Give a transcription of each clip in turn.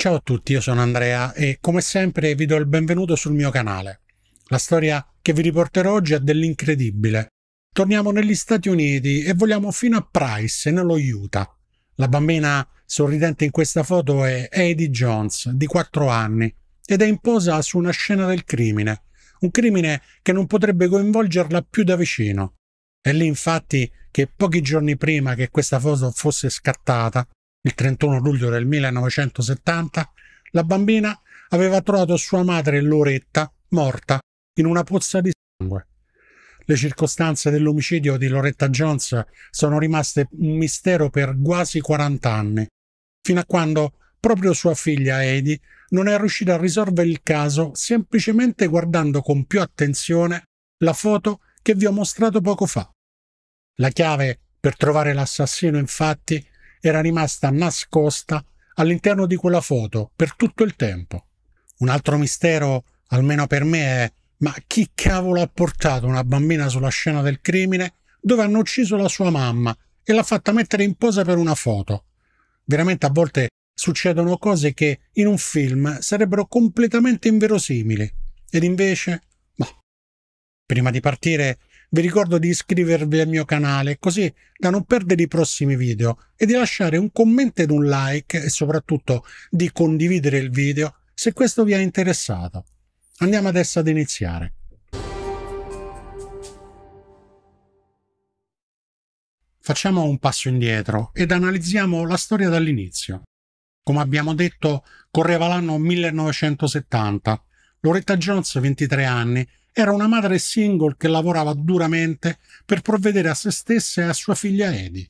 Ciao a tutti, io sono Andrea e come sempre vi do il benvenuto sul mio canale. La storia che vi riporterò oggi è dell'incredibile. Torniamo negli Stati Uniti e vogliamo fino a Price, nello Utah. La bambina sorridente in questa foto è Eddie Jones, di 4 anni, ed è in posa su una scena del crimine, un crimine che non potrebbe coinvolgerla più da vicino. È lì infatti che pochi giorni prima che questa foto fosse scattata, il 31 luglio del 1970, la bambina aveva trovato sua madre Loretta morta in una pozza di sangue. Le circostanze dell'omicidio di Loretta Jones sono rimaste un mistero per quasi 40 anni, fino a quando proprio sua figlia Heidi non è riuscita a risolvere il caso semplicemente guardando con più attenzione la foto che vi ho mostrato poco fa. La chiave per trovare l'assassino, infatti, era rimasta nascosta all'interno di quella foto per tutto il tempo. Un altro mistero, almeno per me, è ma chi cavolo ha portato una bambina sulla scena del crimine dove hanno ucciso la sua mamma e l'ha fatta mettere in posa per una foto? Veramente a volte succedono cose che in un film sarebbero completamente inverosimili. Ed invece, boh. Prima di partire vi ricordo di iscrivervi al mio canale così da non perdere i prossimi video e di lasciare un commento ed un like e soprattutto di condividere il video se questo vi ha interessato. Andiamo adesso ad iniziare. Facciamo un passo indietro ed analizziamo la storia dall'inizio. Come abbiamo detto, correva l'anno 1970. Loretta Jones, 23 anni, era una madre single che lavorava duramente per provvedere a se stessa e a sua figlia Edi.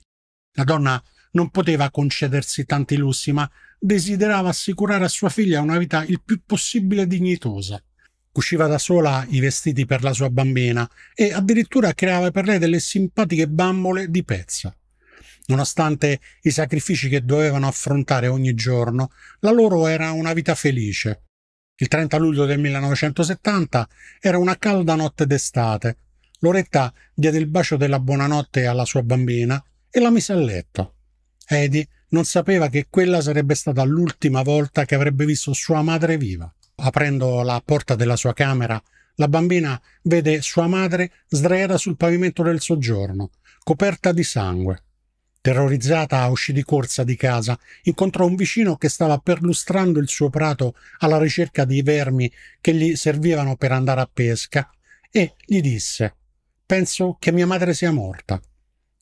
La donna non poteva concedersi tanti lussi, ma desiderava assicurare a sua figlia una vita il più possibile dignitosa. Cuciva da sola i vestiti per la sua bambina e addirittura creava per lei delle simpatiche bambole di pezza. Nonostante i sacrifici che dovevano affrontare ogni giorno, la loro era una vita felice, il 30 luglio del 1970 era una calda notte d'estate. Loretta diede il bacio della buonanotte alla sua bambina e la mise a letto. Edi non sapeva che quella sarebbe stata l'ultima volta che avrebbe visto sua madre viva. Aprendo la porta della sua camera, la bambina vede sua madre sdraiata sul pavimento del soggiorno, coperta di sangue. Terrorizzata uscì di corsa di casa, incontrò un vicino che stava perlustrando il suo prato alla ricerca di vermi che gli servivano per andare a pesca e gli disse Penso che mia madre sia morta.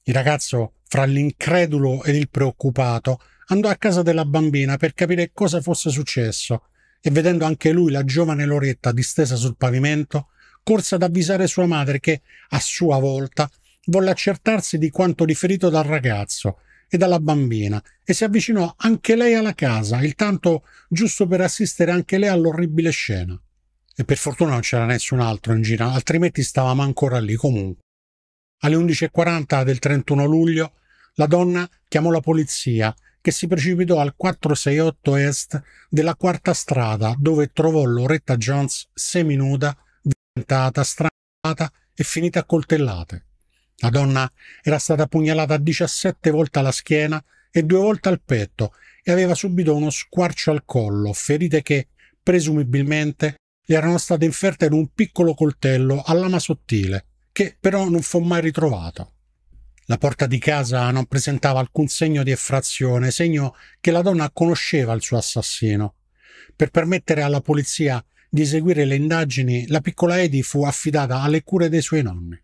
Il ragazzo, fra l'incredulo ed il preoccupato, andò a casa della bambina per capire cosa fosse successo e vedendo anche lui la giovane Loretta distesa sul pavimento, corse ad avvisare sua madre che, a sua volta, volle accertarsi di quanto riferito dal ragazzo e dalla bambina e si avvicinò anche lei alla casa, il tanto giusto per assistere anche lei all'orribile scena. E per fortuna non c'era nessun altro in giro, altrimenti stavamo ancora lì comunque. Alle 11.40 del 31 luglio la donna chiamò la polizia che si precipitò al 468 est della quarta strada dove trovò Loretta Jones seminuda, violentata, strangolata e finita a coltellate. La donna era stata pugnalata 17 volte alla schiena e due volte al petto e aveva subito uno squarcio al collo, ferite che, presumibilmente, gli erano state inferte in un piccolo coltello a lama sottile, che però non fu mai ritrovato. La porta di casa non presentava alcun segno di effrazione, segno che la donna conosceva il suo assassino. Per permettere alla polizia di eseguire le indagini, la piccola Edi fu affidata alle cure dei suoi nonni.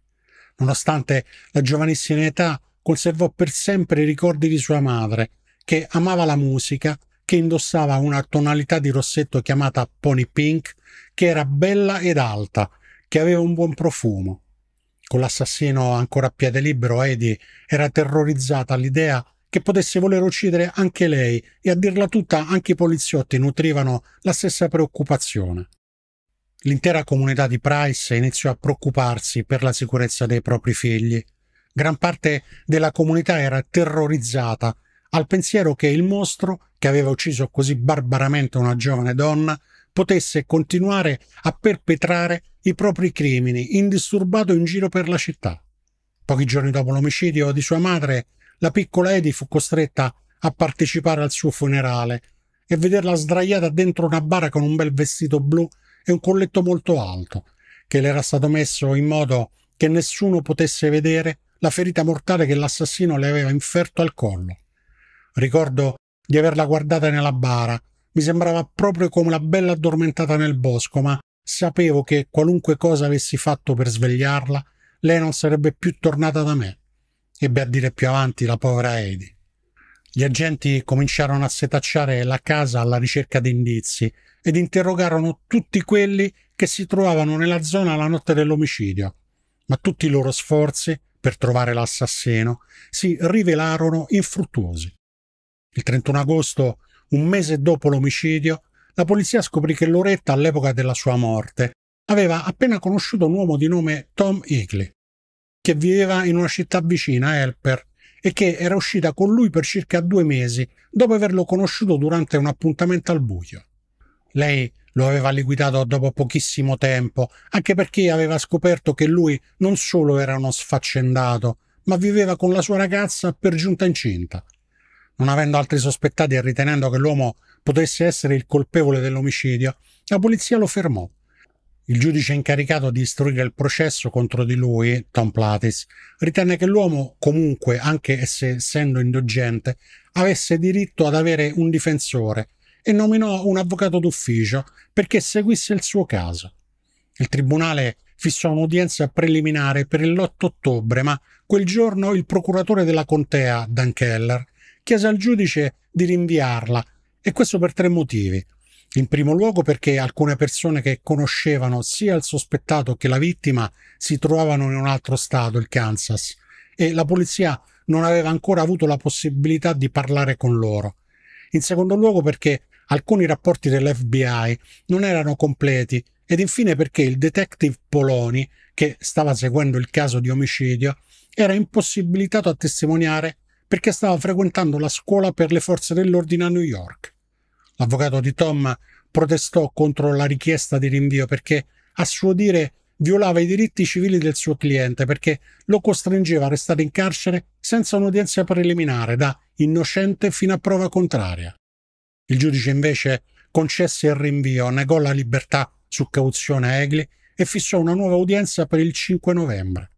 Nonostante la giovanissima età, conservò per sempre i ricordi di sua madre, che amava la musica, che indossava una tonalità di rossetto chiamata Pony Pink, che era bella ed alta, che aveva un buon profumo. Con l'assassino ancora a piede libero, Eddie era terrorizzata all'idea che potesse voler uccidere anche lei e a dirla tutta anche i poliziotti nutrivano la stessa preoccupazione. L'intera comunità di Price iniziò a preoccuparsi per la sicurezza dei propri figli. Gran parte della comunità era terrorizzata al pensiero che il mostro, che aveva ucciso così barbaramente una giovane donna, potesse continuare a perpetrare i propri crimini indisturbato in giro per la città. Pochi giorni dopo l'omicidio di sua madre, la piccola Eddie fu costretta a partecipare al suo funerale e vederla sdraiata dentro una bara con un bel vestito blu e un colletto molto alto, che le era stato messo in modo che nessuno potesse vedere la ferita mortale che l'assassino le aveva inferto al collo. Ricordo di averla guardata nella bara. Mi sembrava proprio come la bella addormentata nel bosco, ma sapevo che qualunque cosa avessi fatto per svegliarla, lei non sarebbe più tornata da me. Ebbe a dire più avanti la povera Heidi. Gli agenti cominciarono a setacciare la casa alla ricerca di indizi ed interrogarono tutti quelli che si trovavano nella zona la notte dell'omicidio, ma tutti i loro sforzi per trovare l'assassino si rivelarono infruttuosi. Il 31 agosto, un mese dopo l'omicidio, la polizia scoprì che Loretta, all'epoca della sua morte, aveva appena conosciuto un uomo di nome Tom Higley, che viveva in una città vicina, Helper, e che era uscita con lui per circa due mesi dopo averlo conosciuto durante un appuntamento al buio. Lei lo aveva liquidato dopo pochissimo tempo, anche perché aveva scoperto che lui non solo era uno sfaccendato, ma viveva con la sua ragazza per giunta incinta. Non avendo altri sospettati e ritenendo che l'uomo potesse essere il colpevole dell'omicidio, la polizia lo fermò. Il giudice incaricato di istruire il processo contro di lui, Tom Platis, ritenne che l'uomo, comunque, anche se essendo indulgente, avesse diritto ad avere un difensore e nominò un avvocato d'ufficio perché seguisse il suo caso. Il tribunale fissò un'udienza preliminare per l'8 ottobre, ma quel giorno il procuratore della contea, Dan Keller, chiese al giudice di rinviarla, e questo per tre motivi. In primo luogo perché alcune persone che conoscevano sia il sospettato che la vittima si trovavano in un altro stato, il Kansas, e la polizia non aveva ancora avuto la possibilità di parlare con loro. In secondo luogo perché alcuni rapporti dell'FBI non erano completi ed infine perché il detective Poloni, che stava seguendo il caso di omicidio, era impossibilitato a testimoniare perché stava frequentando la scuola per le forze dell'ordine a New York. L'avvocato di Tom protestò contro la richiesta di rinvio perché, a suo dire, violava i diritti civili del suo cliente perché lo costringeva a restare in carcere senza un'udienza preliminare da innocente fino a prova contraria. Il giudice invece concesse il rinvio, negò la libertà su cauzione a Egli e fissò una nuova udienza per il 5 novembre.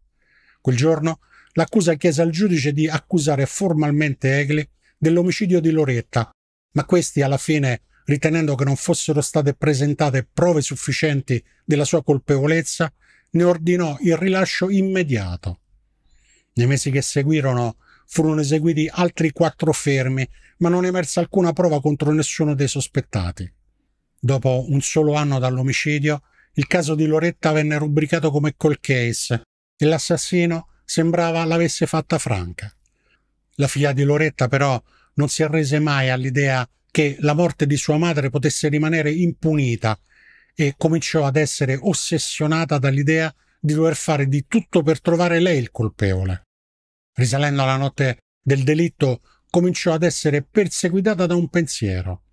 Quel giorno l'accusa chiese al giudice di accusare formalmente Egli dell'omicidio di Loretta, ma questi alla fine, ritenendo che non fossero state presentate prove sufficienti della sua colpevolezza, ne ordinò il rilascio immediato. Nei mesi che seguirono furono eseguiti altri quattro fermi, ma non emerse alcuna prova contro nessuno dei sospettati. Dopo un solo anno dall'omicidio, il caso di Loretta venne rubricato come call case e l'assassino sembrava l'avesse fatta franca. La figlia di Loretta però non si arrese mai all'idea che la morte di sua madre potesse rimanere impunita e cominciò ad essere ossessionata dall'idea di dover fare di tutto per trovare lei il colpevole. Risalendo alla notte del delitto, cominciò ad essere perseguitata da un pensiero.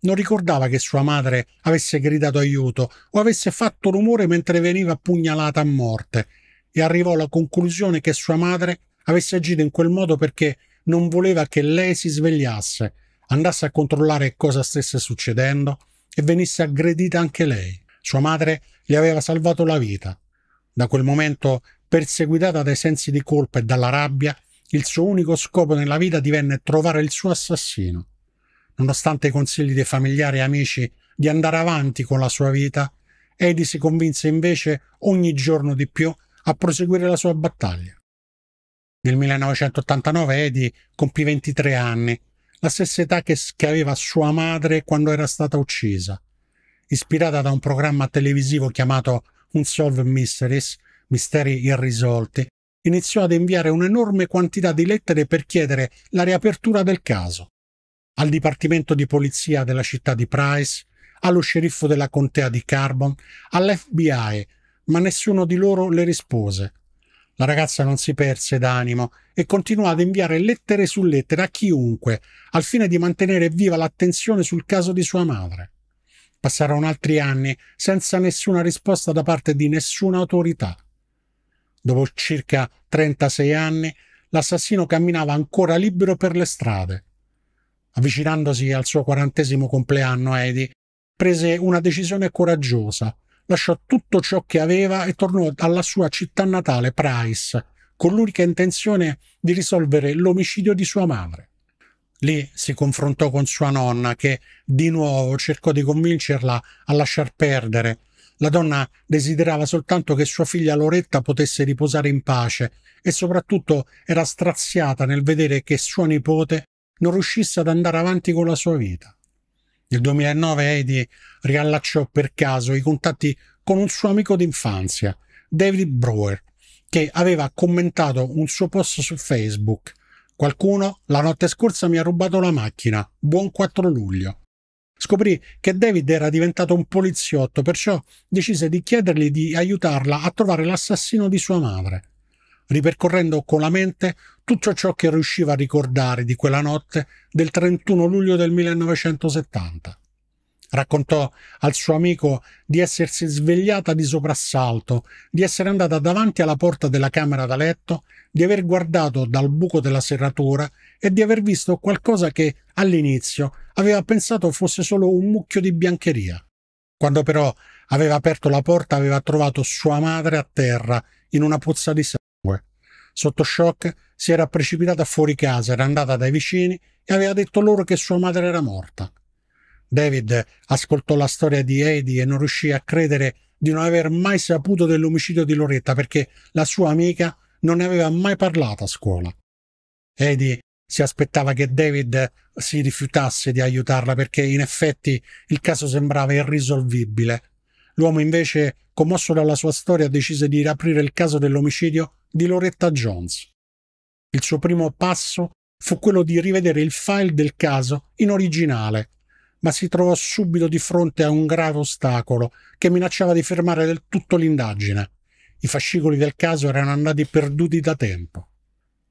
Non ricordava che sua madre avesse gridato aiuto o avesse fatto rumore mentre veniva pugnalata a morte e arrivò alla conclusione che sua madre avesse agito in quel modo perché non voleva che lei si svegliasse, andasse a controllare cosa stesse succedendo e venisse aggredita anche lei. Sua madre gli aveva salvato la vita. Da quel momento, perseguitata dai sensi di colpa e dalla rabbia, il suo unico scopo nella vita divenne trovare il suo assassino. Nonostante i consigli dei familiari e amici di andare avanti con la sua vita, Eddie si convinse invece ogni giorno di più a proseguire la sua battaglia. Nel 1989 Eddie compì 23 anni, la stessa età che, che aveva sua madre quando era stata uccisa. Ispirata da un programma televisivo chiamato Unsolved Mysteries, Misteri irrisolti, iniziò ad inviare un'enorme quantità di lettere per chiedere la riapertura del caso. Al Dipartimento di Polizia della città di Price, allo sceriffo della contea di Carbon, all'FBI, ma nessuno di loro le rispose. La ragazza non si perse d'animo e continuò ad inviare lettere su lettere a chiunque, al fine di mantenere viva l'attenzione sul caso di sua madre. Passarono altri anni senza nessuna risposta da parte di nessuna autorità. Dopo circa 36 anni, l'assassino camminava ancora libero per le strade. Avvicinandosi al suo quarantesimo compleanno, Eddie prese una decisione coraggiosa. Lasciò tutto ciò che aveva e tornò alla sua città natale, Price, con l'unica intenzione di risolvere l'omicidio di sua madre. Lì si confrontò con sua nonna che di nuovo cercò di convincerla a lasciar perdere. La donna desiderava soltanto che sua figlia Loretta potesse riposare in pace e soprattutto era straziata nel vedere che sua nipote non riuscisse ad andare avanti con la sua vita. Nel 2009 Heidi riallacciò per caso i contatti con un suo amico d'infanzia, David Brewer, che aveva commentato un suo post su Facebook Qualcuno la notte scorsa mi ha rubato la macchina. Buon 4 luglio. Scoprì che David era diventato un poliziotto, perciò decise di chiedergli di aiutarla a trovare l'assassino di sua madre. Ripercorrendo con la mente tutto ciò che riusciva a ricordare di quella notte del 31 luglio del 1970. Raccontò al suo amico di essersi svegliata di soprassalto, di essere andata davanti alla porta della camera da letto, di aver guardato dal buco della serratura e di aver visto qualcosa che all'inizio aveva pensato fosse solo un mucchio di biancheria. Quando però aveva aperto la porta aveva trovato sua madre a terra in una puzza di sangue. Sotto shock si era precipitata fuori casa, era andata dai vicini e aveva detto loro che sua madre era morta. David ascoltò la storia di Eddie e non riuscì a credere di non aver mai saputo dell'omicidio di Loretta perché la sua amica non ne aveva mai parlato a scuola. Eddie si aspettava che David si rifiutasse di aiutarla perché in effetti il caso sembrava irrisolvibile. L'uomo invece, commosso dalla sua storia, decise di riaprire il caso dell'omicidio di Loretta Jones. Il suo primo passo fu quello di rivedere il file del caso in originale ma si trovò subito di fronte a un grave ostacolo che minacciava di fermare del tutto l'indagine. I fascicoli del caso erano andati perduti da tempo.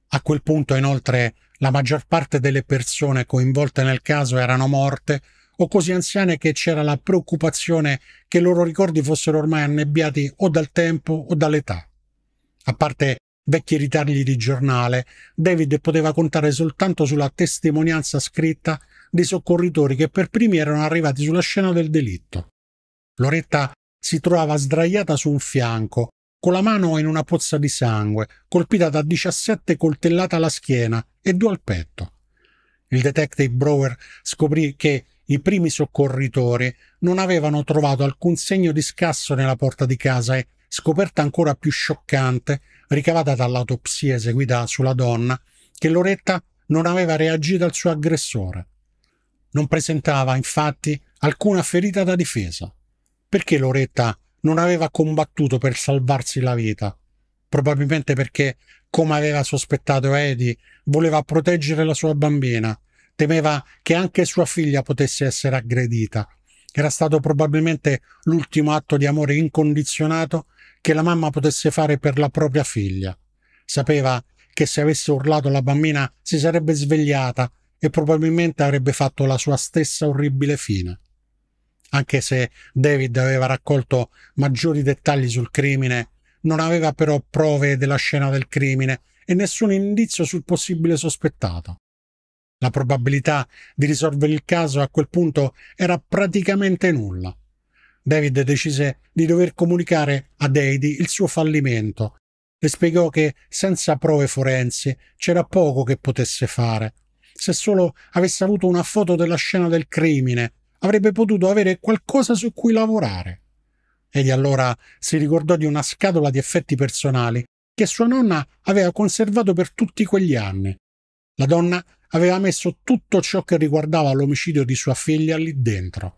A quel punto, inoltre, la maggior parte delle persone coinvolte nel caso erano morte o così anziane che c'era la preoccupazione che i loro ricordi fossero ormai annebbiati o dal tempo o dall'età. A parte vecchi ritagli di giornale, David poteva contare soltanto sulla testimonianza scritta dei soccorritori che per primi erano arrivati sulla scena del delitto. Loretta si trovava sdraiata su un fianco, con la mano in una pozza di sangue, colpita da 17 coltellate alla schiena e due al petto. Il detective Brower scoprì che i primi soccorritori non avevano trovato alcun segno di scasso nella porta di casa e, scoperta ancora più scioccante, ricavata dall'autopsia eseguita sulla donna, che Loretta non aveva reagito al suo aggressore. Non presentava, infatti, alcuna ferita da difesa. Perché Loretta non aveva combattuto per salvarsi la vita? Probabilmente perché, come aveva sospettato Eddie, voleva proteggere la sua bambina, temeva che anche sua figlia potesse essere aggredita. Era stato probabilmente l'ultimo atto di amore incondizionato che la mamma potesse fare per la propria figlia. Sapeva che se avesse urlato la bambina si sarebbe svegliata e probabilmente avrebbe fatto la sua stessa orribile fine. Anche se David aveva raccolto maggiori dettagli sul crimine, non aveva però prove della scena del crimine e nessun indizio sul possibile sospettato. La probabilità di risolvere il caso a quel punto era praticamente nulla. David decise di dover comunicare a Dady il suo fallimento. Le spiegò che senza prove forensi c'era poco che potesse fare se solo avesse avuto una foto della scena del crimine, avrebbe potuto avere qualcosa su cui lavorare. Egli allora si ricordò di una scatola di effetti personali che sua nonna aveva conservato per tutti quegli anni. La donna aveva messo tutto ciò che riguardava l'omicidio di sua figlia lì dentro.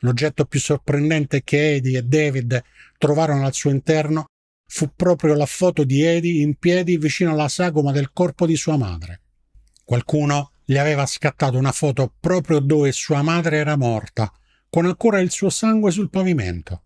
L'oggetto più sorprendente che Eddie e David trovarono al suo interno fu proprio la foto di Eddie in piedi vicino alla sagoma del corpo di sua madre. Qualcuno gli aveva scattato una foto proprio dove sua madre era morta, con ancora il suo sangue sul pavimento.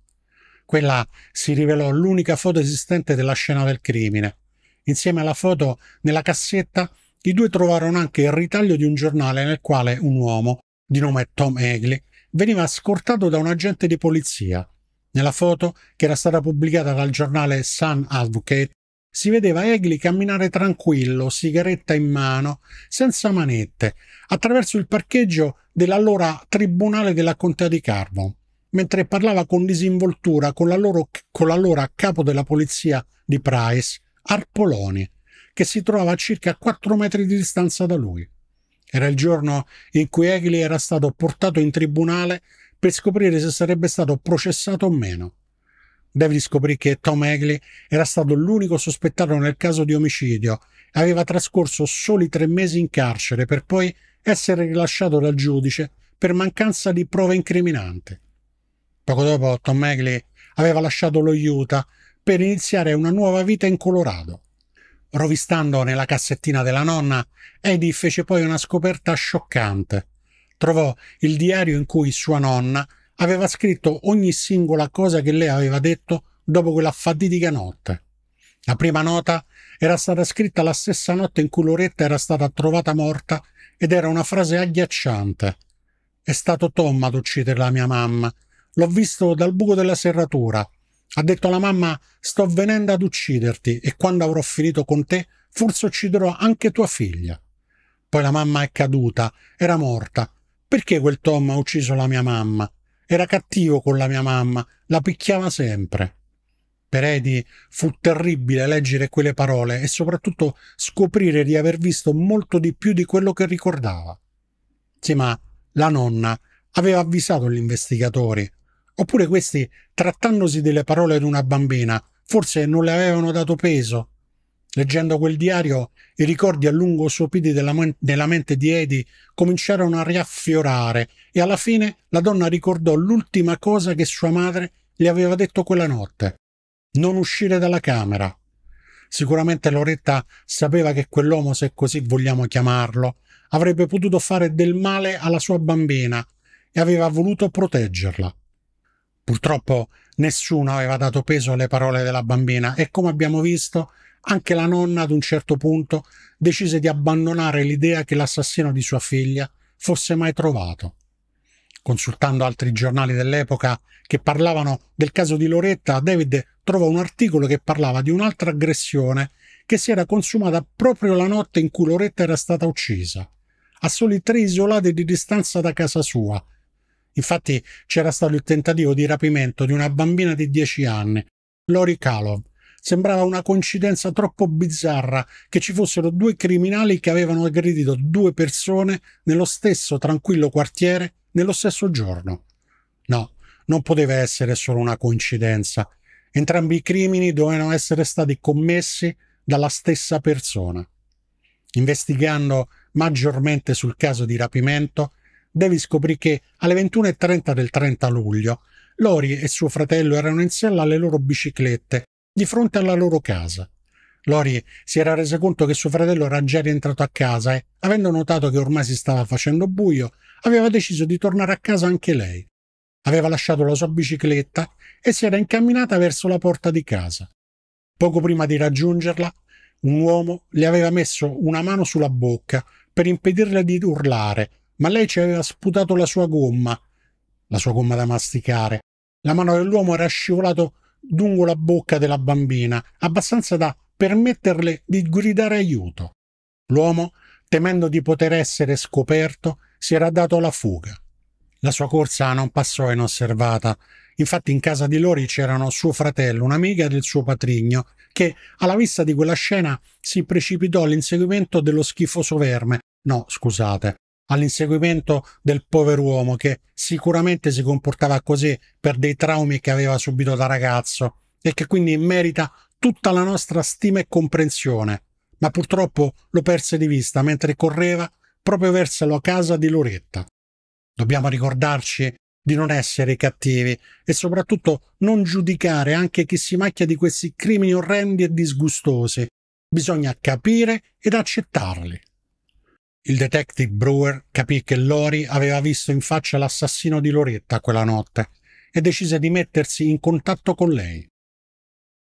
Quella si rivelò l'unica foto esistente della scena del crimine. Insieme alla foto, nella cassetta, i due trovarono anche il ritaglio di un giornale nel quale un uomo, di nome Tom Egli, veniva scortato da un agente di polizia. Nella foto, che era stata pubblicata dal giornale Sun Advocate, si vedeva Egli camminare tranquillo, sigaretta in mano, senza manette, attraverso il parcheggio dell'allora Tribunale della Contea di Carbon, mentre parlava con disinvoltura con, loro, con l'allora capo della polizia di Price, Arpoloni, che si trovava a circa 4 metri di distanza da lui. Era il giorno in cui Egli era stato portato in tribunale per scoprire se sarebbe stato processato o meno. David scoprì che Tom Egli era stato l'unico sospettato nel caso di omicidio e aveva trascorso soli tre mesi in carcere per poi essere rilasciato dal giudice per mancanza di prove incriminanti. Poco dopo Tom Egli aveva lasciato lo Utah per iniziare una nuova vita in Colorado. Rovistando nella cassettina della nonna, Eddie fece poi una scoperta scioccante. Trovò il diario in cui sua nonna aveva scritto ogni singola cosa che lei aveva detto dopo quella fatidica notte. La prima nota era stata scritta la stessa notte in cui Loretta era stata trovata morta ed era una frase agghiacciante. È stato Tom ad uccidere la mia mamma. L'ho visto dal buco della serratura. Ha detto alla mamma sto venendo ad ucciderti e quando avrò finito con te forse ucciderò anche tua figlia. Poi la mamma è caduta, era morta. Perché quel Tom ha ucciso la mia mamma? Era cattivo con la mia mamma, la picchiava sempre. Per Edi fu terribile leggere quelle parole e soprattutto scoprire di aver visto molto di più di quello che ricordava. Sì, ma la nonna aveva avvisato gli investigatori. Oppure questi, trattandosi delle parole di una bambina, forse non le avevano dato peso. Leggendo quel diario, i ricordi a lungo sopiti della mente di Edi cominciarono a riaffiorare e alla fine la donna ricordò l'ultima cosa che sua madre le aveva detto quella notte. Non uscire dalla camera. Sicuramente Loretta sapeva che quell'uomo, se così vogliamo chiamarlo, avrebbe potuto fare del male alla sua bambina e aveva voluto proteggerla. Purtroppo nessuno aveva dato peso alle parole della bambina e come abbiamo visto anche la nonna ad un certo punto decise di abbandonare l'idea che l'assassino di sua figlia fosse mai trovato. Consultando altri giornali dell'epoca che parlavano del caso di Loretta, David trovò un articolo che parlava di un'altra aggressione che si era consumata proprio la notte in cui Loretta era stata uccisa, a soli tre isolati di distanza da casa sua. Infatti c'era stato il tentativo di rapimento di una bambina di 10 anni, Lori Kalov, Sembrava una coincidenza troppo bizzarra che ci fossero due criminali che avevano aggredito due persone nello stesso tranquillo quartiere nello stesso giorno. No, non poteva essere solo una coincidenza. Entrambi i crimini dovevano essere stati commessi dalla stessa persona. Investigando maggiormente sul caso di rapimento, David scoprì che alle 21.30 del 30 luglio Lori e suo fratello erano in sella alle loro biciclette di fronte alla loro casa. Lori si era resa conto che suo fratello era già rientrato a casa e, avendo notato che ormai si stava facendo buio, aveva deciso di tornare a casa anche lei. Aveva lasciato la sua bicicletta e si era incamminata verso la porta di casa. Poco prima di raggiungerla, un uomo le aveva messo una mano sulla bocca per impedirle di urlare, ma lei ci aveva sputato la sua gomma, la sua gomma da masticare. La mano dell'uomo era scivolato lungo la bocca della bambina, abbastanza da permetterle di gridare aiuto. L'uomo, temendo di poter essere scoperto, si era dato alla fuga. La sua corsa non passò inosservata. Infatti in casa di Lori c'erano suo fratello, un'amica del suo patrigno, che alla vista di quella scena si precipitò all'inseguimento dello schifoso verme. No, scusate, all'inseguimento del pover'uomo che sicuramente si comportava così per dei traumi che aveva subito da ragazzo e che quindi merita tutta la nostra stima e comprensione, ma purtroppo lo perse di vista mentre correva proprio verso la casa di Loretta. Dobbiamo ricordarci di non essere cattivi e soprattutto non giudicare anche chi si macchia di questi crimini orrendi e disgustosi. Bisogna capire ed accettarli. Il detective Brewer capì che Lori aveva visto in faccia l'assassino di Loretta quella notte e decise di mettersi in contatto con lei.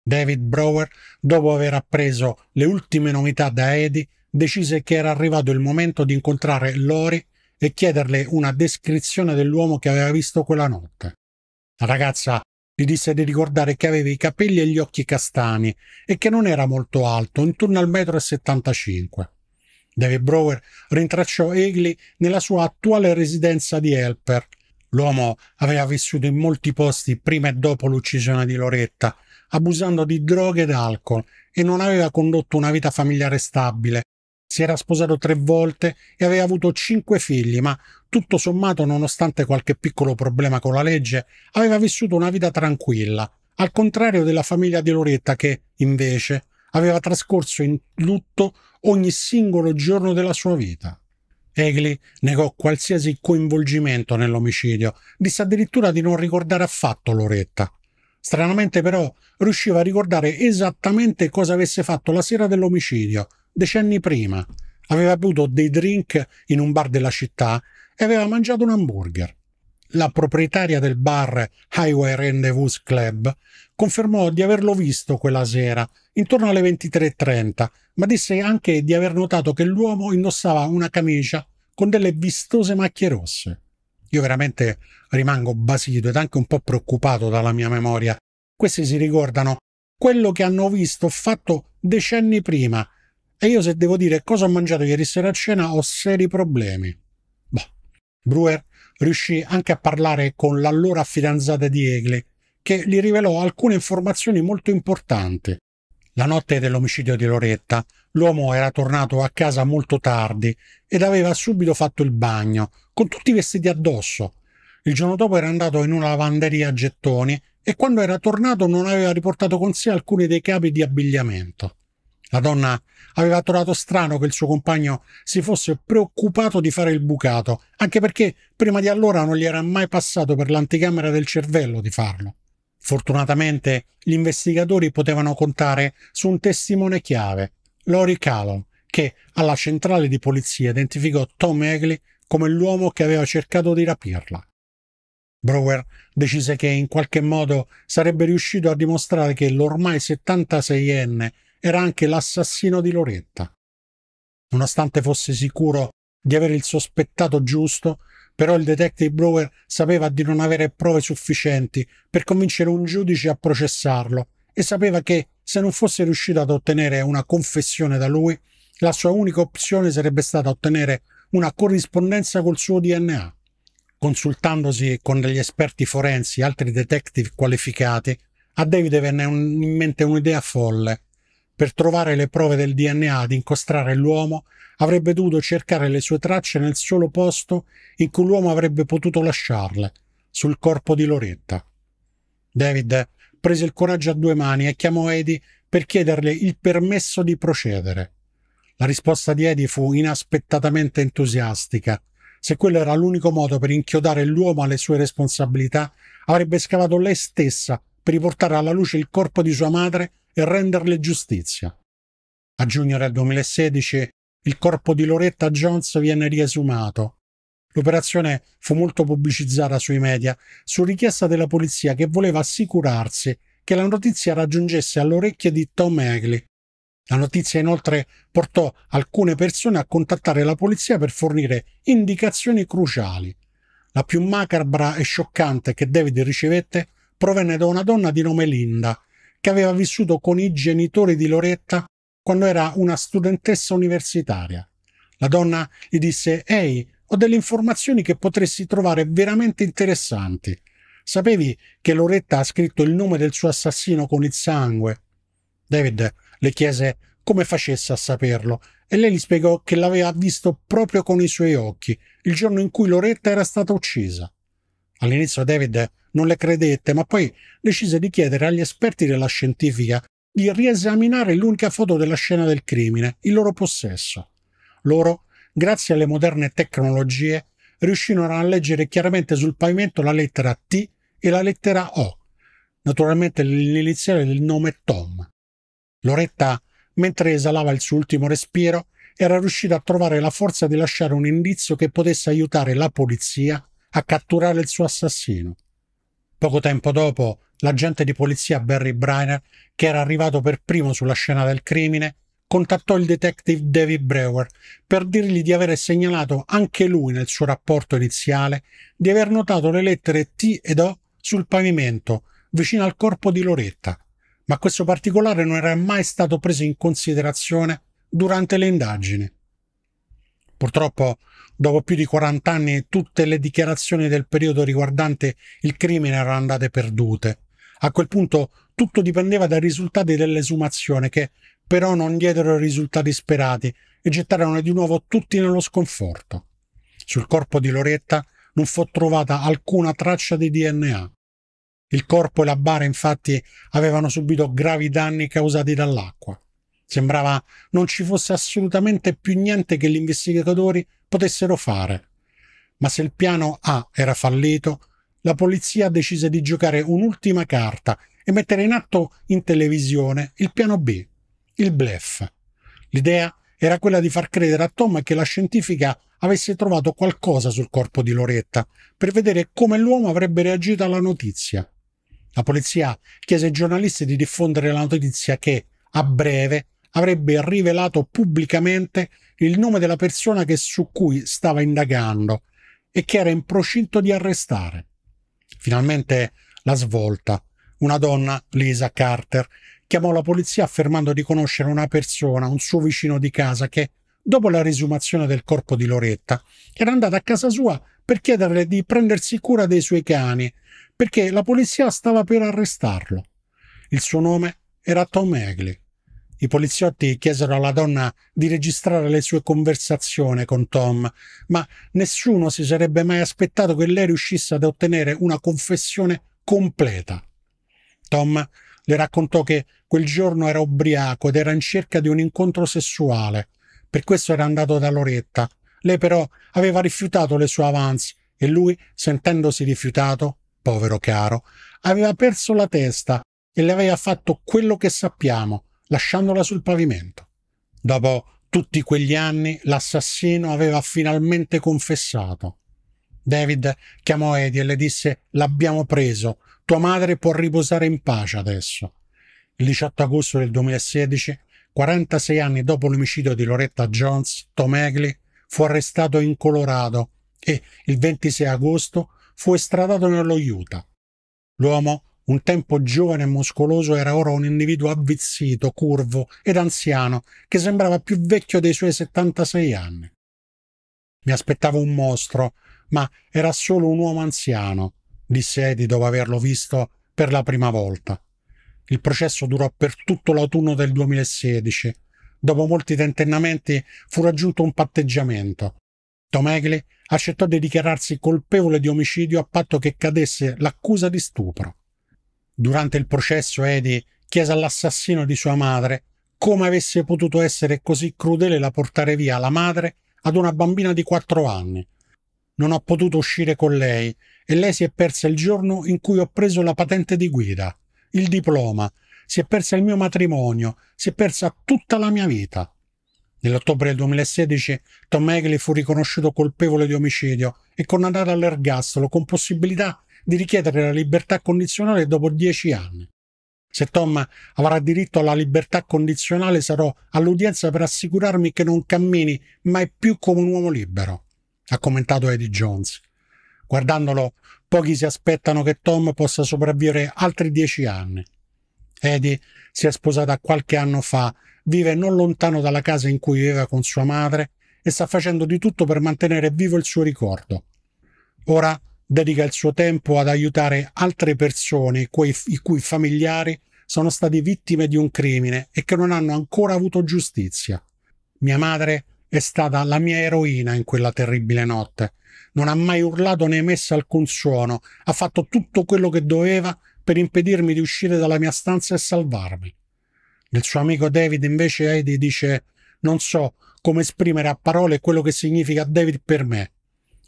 David Brewer, dopo aver appreso le ultime novità da Eddie, decise che era arrivato il momento di incontrare Lori e chiederle una descrizione dell'uomo che aveva visto quella notte. La ragazza Gli disse di ricordare che aveva i capelli e gli occhi castani e che non era molto alto, intorno al metro e 75. David Brower rintracciò Egli nella sua attuale residenza di Helper. L'uomo aveva vissuto in molti posti prima e dopo l'uccisione di Loretta, abusando di droghe ed alcol e non aveva condotto una vita familiare stabile. Si era sposato tre volte e aveva avuto cinque figli, ma tutto sommato, nonostante qualche piccolo problema con la legge, aveva vissuto una vita tranquilla, al contrario della famiglia di Loretta che, invece, aveva trascorso in lutto ogni singolo giorno della sua vita. Egli negò qualsiasi coinvolgimento nell'omicidio, disse addirittura di non ricordare affatto Loretta. Stranamente però riusciva a ricordare esattamente cosa avesse fatto la sera dell'omicidio, decenni prima. Aveva bevuto dei drink in un bar della città e aveva mangiato un hamburger. La proprietaria del bar Highway Rendezvous Club confermò di averlo visto quella sera, intorno alle 23.30, ma disse anche di aver notato che l'uomo indossava una camicia con delle vistose macchie rosse. Io veramente rimango basito ed anche un po' preoccupato dalla mia memoria. Questi si ricordano quello che hanno visto fatto decenni prima. E io se devo dire cosa ho mangiato ieri sera a cena ho seri problemi. Boh. Brewer riuscì anche a parlare con l'allora fidanzata di Egli, che gli rivelò alcune informazioni molto importanti. La notte dell'omicidio di Loretta, l'uomo era tornato a casa molto tardi ed aveva subito fatto il bagno, con tutti i vestiti addosso. Il giorno dopo era andato in una lavanderia a gettoni e quando era tornato non aveva riportato con sé alcuni dei capi di abbigliamento. La donna aveva trovato strano che il suo compagno si fosse preoccupato di fare il bucato, anche perché prima di allora non gli era mai passato per l'anticamera del cervello di farlo. Fortunatamente gli investigatori potevano contare su un testimone chiave, Lori Callon, che alla centrale di polizia identificò Tom Egli come l'uomo che aveva cercato di rapirla. Brower decise che in qualche modo sarebbe riuscito a dimostrare che l'ormai 76enne era anche l'assassino di Loretta. Nonostante fosse sicuro di avere il sospettato giusto, però il detective Brower sapeva di non avere prove sufficienti per convincere un giudice a processarlo e sapeva che se non fosse riuscito ad ottenere una confessione da lui, la sua unica opzione sarebbe stata ottenere una corrispondenza col suo DNA. Consultandosi con degli esperti forensi e altri detective qualificati, a David venne in mente un'idea folle. Per trovare le prove del DNA ad incostrare l'uomo, avrebbe dovuto cercare le sue tracce nel solo posto in cui l'uomo avrebbe potuto lasciarle, sul corpo di Loretta. David prese il coraggio a due mani e chiamò Eddie per chiederle il permesso di procedere. La risposta di Eddie fu inaspettatamente entusiastica. Se quello era l'unico modo per inchiodare l'uomo alle sue responsabilità, avrebbe scavato lei stessa per riportare alla luce il corpo di sua madre e renderle giustizia. A giugno del 2016 il corpo di Loretta Jones viene riesumato. L'operazione fu molto pubblicizzata sui media su richiesta della polizia che voleva assicurarsi che la notizia raggiungesse alle orecchie di Tom Hagley. La notizia inoltre portò alcune persone a contattare la polizia per fornire indicazioni cruciali. La più macabra e scioccante che David ricevette provenne da una donna di nome Linda, che aveva vissuto con i genitori di Loretta quando era una studentessa universitaria. La donna gli disse: Ehi, ho delle informazioni che potresti trovare veramente interessanti. Sapevi che Loretta ha scritto il nome del suo assassino con il sangue? David le chiese come facesse a saperlo e lei gli spiegò che l'aveva visto proprio con i suoi occhi il giorno in cui Loretta era stata uccisa. All'inizio David non le credette, ma poi decise di chiedere agli esperti della scientifica di riesaminare l'unica foto della scena del crimine, il loro possesso. Loro, grazie alle moderne tecnologie, riuscirono a leggere chiaramente sul pavimento la lettera T e la lettera O, naturalmente l'iniziale del nome Tom. Loretta, mentre esalava il suo ultimo respiro, era riuscita a trovare la forza di lasciare un indizio che potesse aiutare la polizia a catturare il suo assassino. Poco tempo dopo, l'agente di polizia Barry Briner, che era arrivato per primo sulla scena del crimine, contattò il detective David Brewer per dirgli di avere segnalato anche lui nel suo rapporto iniziale di aver notato le lettere T ed O sul pavimento, vicino al corpo di Loretta, ma questo particolare non era mai stato preso in considerazione durante le indagini. Purtroppo, dopo più di 40 anni, tutte le dichiarazioni del periodo riguardante il crimine erano andate perdute. A quel punto tutto dipendeva dai risultati dell'esumazione che però non diedero i risultati sperati e gettarono di nuovo tutti nello sconforto. Sul corpo di Loretta non fu trovata alcuna traccia di DNA. Il corpo e la bara infatti avevano subito gravi danni causati dall'acqua. Sembrava non ci fosse assolutamente più niente che gli investigatori potessero fare. Ma se il piano A era fallito, la polizia decise di giocare un'ultima carta e mettere in atto in televisione il piano B, il blef. L'idea era quella di far credere a Tom che la scientifica avesse trovato qualcosa sul corpo di Loretta per vedere come l'uomo avrebbe reagito alla notizia. La polizia chiese ai giornalisti di diffondere la notizia che, a breve, avrebbe rivelato pubblicamente il nome della persona che, su cui stava indagando e che era in procinto di arrestare. Finalmente la svolta. Una donna, Lisa Carter, chiamò la polizia affermando di conoscere una persona, un suo vicino di casa, che, dopo la risumazione del corpo di Loretta, era andata a casa sua per chiederle di prendersi cura dei suoi cani, perché la polizia stava per arrestarlo. Il suo nome era Tom Egli. I poliziotti chiesero alla donna di registrare le sue conversazioni con Tom, ma nessuno si sarebbe mai aspettato che lei riuscisse ad ottenere una confessione completa. Tom le raccontò che quel giorno era ubriaco ed era in cerca di un incontro sessuale. Per questo era andato da Loretta. Lei però aveva rifiutato le sue avanzi e lui, sentendosi rifiutato, povero caro, aveva perso la testa e le aveva fatto quello che sappiamo, lasciandola sul pavimento. Dopo tutti quegli anni l'assassino aveva finalmente confessato. David chiamò Eddie e le disse L'abbiamo preso, tua madre può riposare in pace adesso. Il 18 agosto del 2016, 46 anni dopo l'omicidio di Loretta Jones, Tom Egli fu arrestato in Colorado e il 26 agosto fu estradato nello Utah. L'uomo un tempo giovane e muscoloso era ora un individuo avvizzito, curvo ed anziano, che sembrava più vecchio dei suoi 76 anni. Mi aspettavo un mostro, ma era solo un uomo anziano, disse Eddie dopo averlo visto per la prima volta. Il processo durò per tutto l'autunno del 2016. Dopo molti tentennamenti fu raggiunto un patteggiamento. Tom Egli accettò di dichiararsi colpevole di omicidio a patto che cadesse l'accusa di stupro. Durante il processo Eddie chiese all'assassino di sua madre come avesse potuto essere così crudele da portare via la madre ad una bambina di quattro anni. Non ho potuto uscire con lei e lei si è persa il giorno in cui ho preso la patente di guida, il diploma, si è persa il mio matrimonio, si è persa tutta la mia vita. Nell'ottobre del 2016 Tom Egli fu riconosciuto colpevole di omicidio e condannato all'ergastolo con possibilità di richiedere la libertà condizionale dopo dieci anni. Se Tom avrà diritto alla libertà condizionale sarò all'udienza per assicurarmi che non cammini mai più come un uomo libero, ha commentato Eddie Jones. Guardandolo, pochi si aspettano che Tom possa sopravvivere altri dieci anni. Eddie si è sposata qualche anno fa, vive non lontano dalla casa in cui viveva con sua madre e sta facendo di tutto per mantenere vivo il suo ricordo. Ora dedica il suo tempo ad aiutare altre persone quei, i cui familiari sono stati vittime di un crimine e che non hanno ancora avuto giustizia. Mia madre è stata la mia eroina in quella terribile notte. Non ha mai urlato né emesso alcun suono, ha fatto tutto quello che doveva per impedirmi di uscire dalla mia stanza e salvarmi. Il suo amico David invece Eddie dice non so come esprimere a parole quello che significa David per me.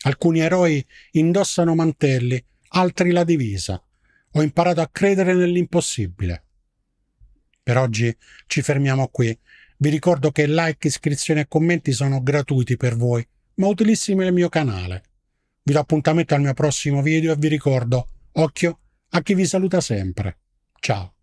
Alcuni eroi indossano mantelli, altri la divisa. Ho imparato a credere nell'impossibile. Per oggi ci fermiamo qui. Vi ricordo che like, iscrizioni e commenti sono gratuiti per voi, ma utilissimi nel mio canale. Vi do appuntamento al mio prossimo video e vi ricordo, occhio a chi vi saluta sempre. Ciao.